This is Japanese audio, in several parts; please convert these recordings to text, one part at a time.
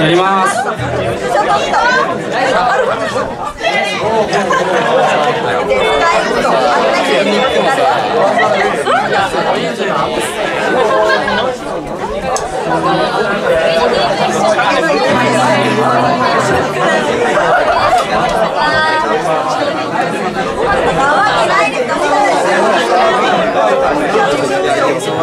やります。わけないですよ。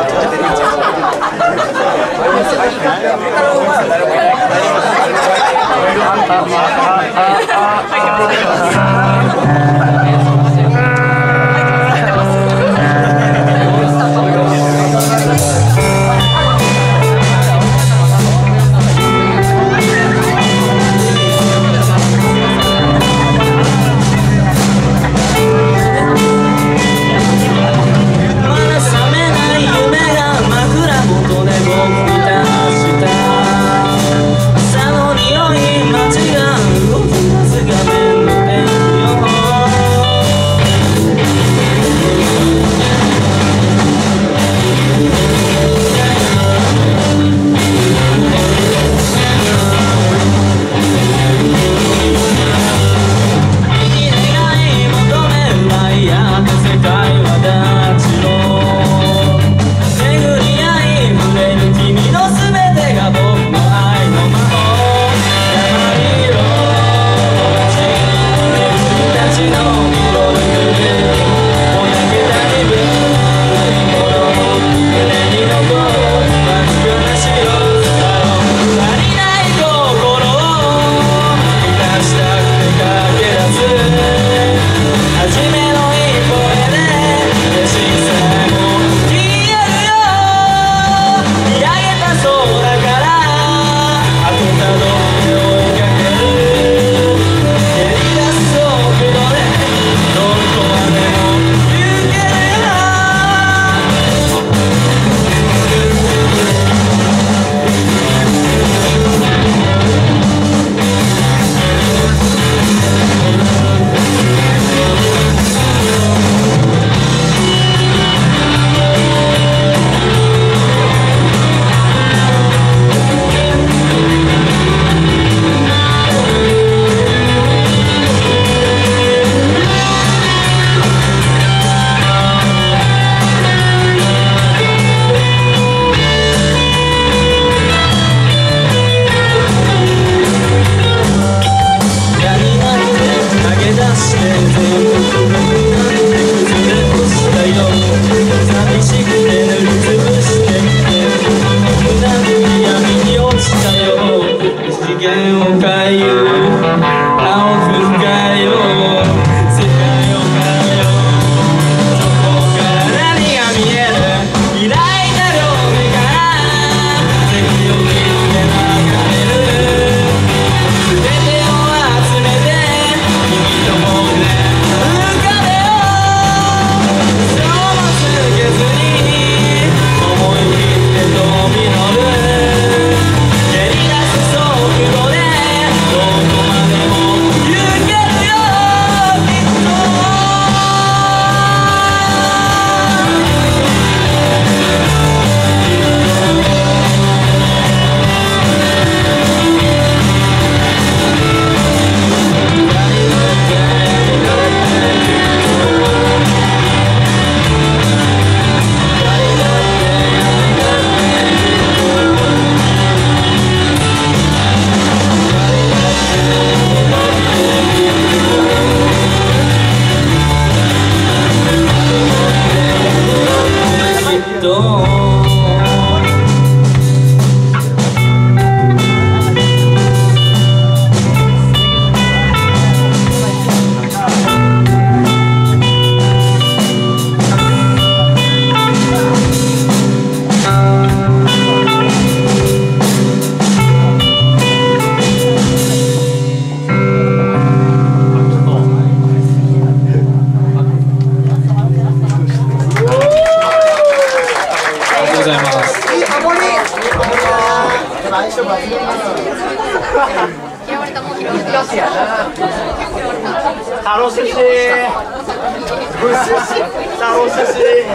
お久しぶり。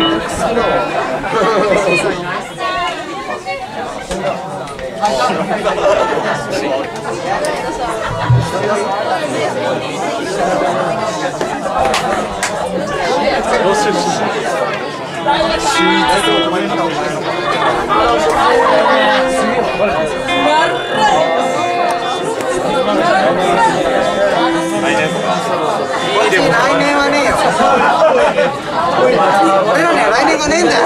よ。すごい来年とか来年はねえよ俺ら来年がねえんだよ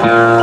Thank.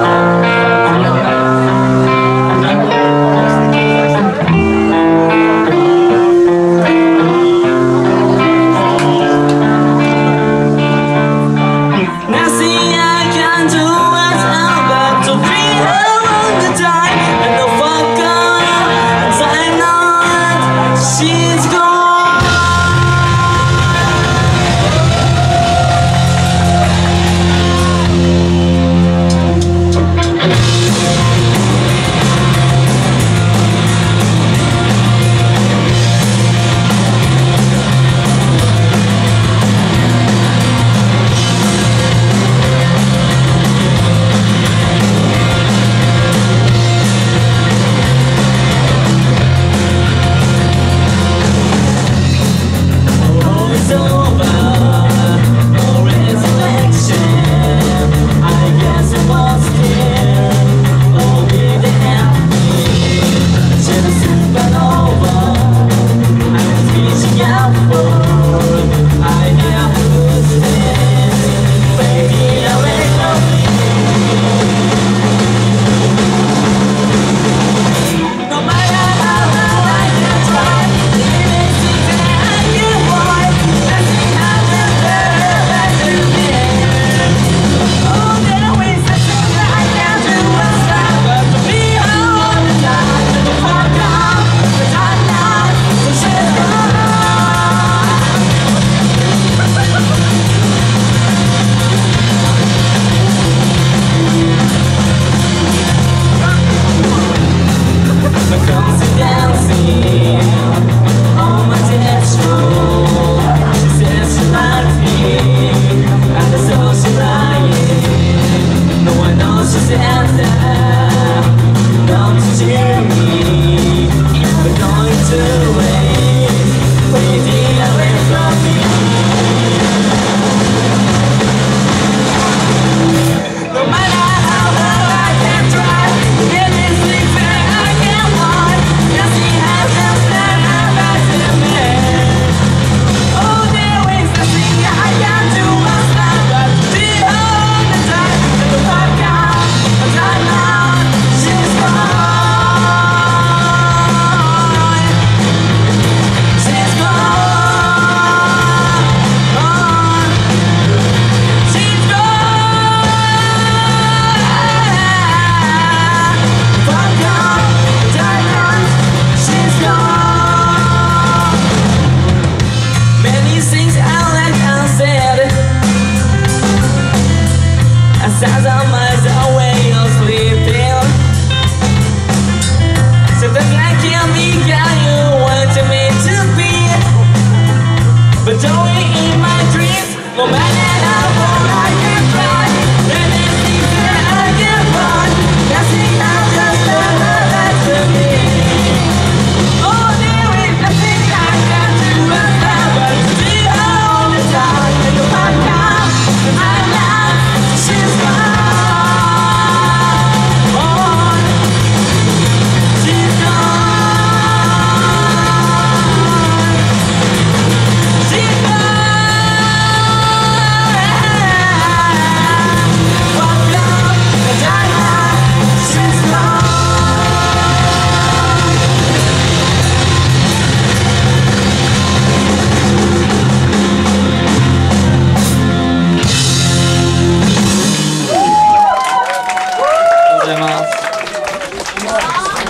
as I'm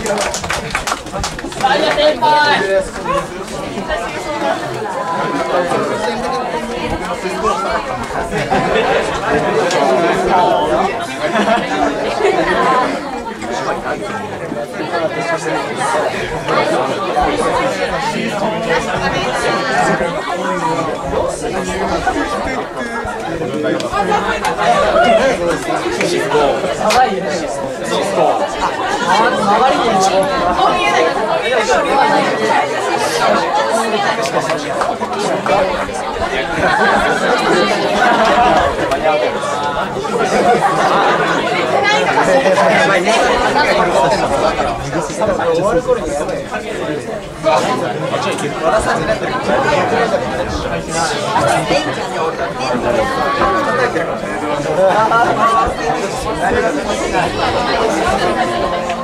シスコ。ありがとうございます。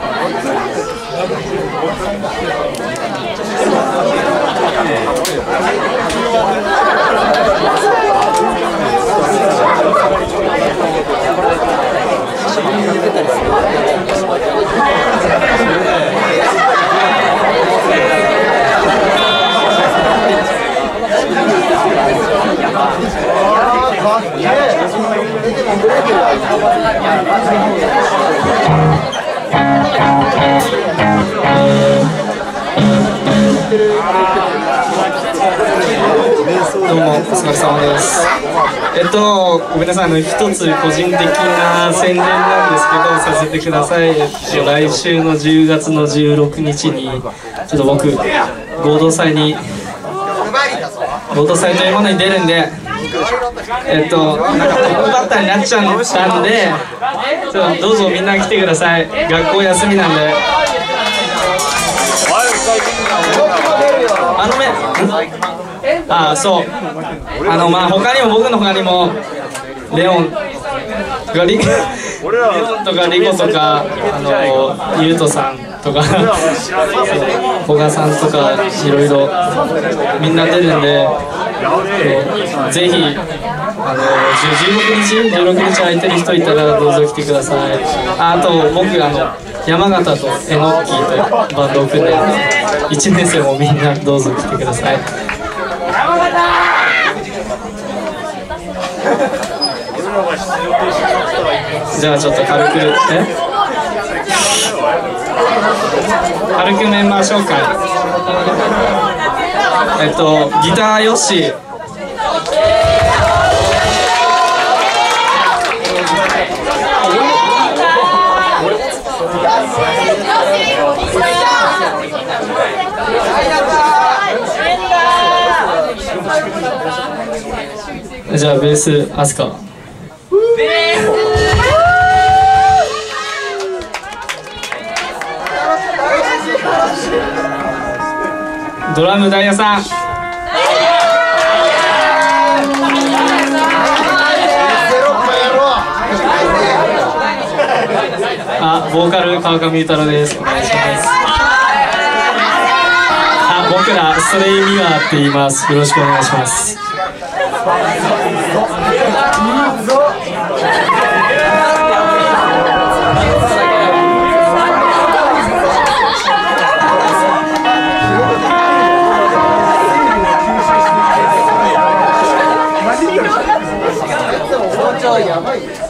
Yeah. どうもお疲れ様です。えっとごめんなさい。あの一つ個人的な宣伝なんですけどさせてください。えっと来週の10月の16日にちょっと僕合同祭に合同祭というものに出るんでえっとなんかトップバッターになっちゃったんでちょっとどうぞみんな来てください。学校休みなんで。あのねあそう。あのまあ他にも僕の他にもレオン。がリレオンとかリコとかあのユウトさんとか古賀さんとかいろいろみんな出るんで、え。ーぜひあの10 16日16日空いてる人いたらどうぞ来てください。ああと僕あの山形とえのっきーというバンドを組んでるんで1年生もみんなどうぞ来てくださいじゃあちょっと軽くえ？軽くメンバー紹介。えっとギターヨッシーじゃあベースアスカ。ドラムダイヤさん。あボーカル川上裕太郎です。お願いします。あ僕らストレイミワーって言います。よろしくお願いします。場やばいです。